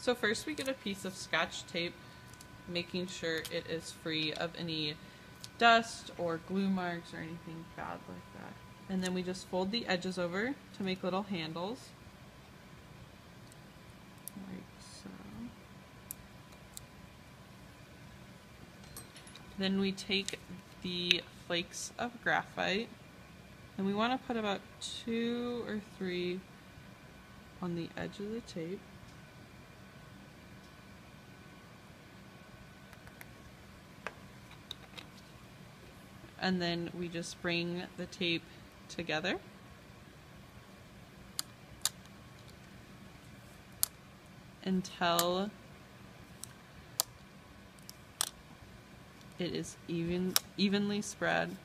So first we get a piece of scotch tape, making sure it is free of any dust or glue marks or anything bad like that. And then we just fold the edges over to make little handles. Like so. Then we take the flakes of graphite and we want to put about two or three on the edge of the tape. And then we just bring the tape together. Until it is even evenly spread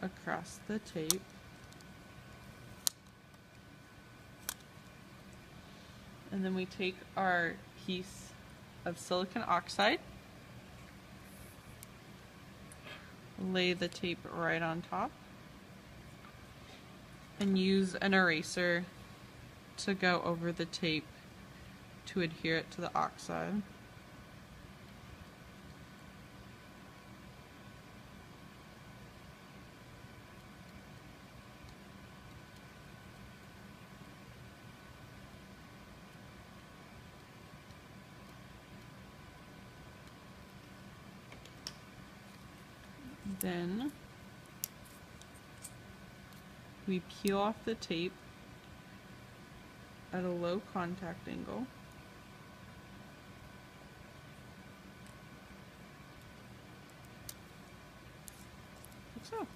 across the tape. And then we take our piece of silicon oxide, lay the tape right on top, and use an eraser to go over the tape to adhere it to the oxide. Then we peel off the tape at a low contact angle. Like so.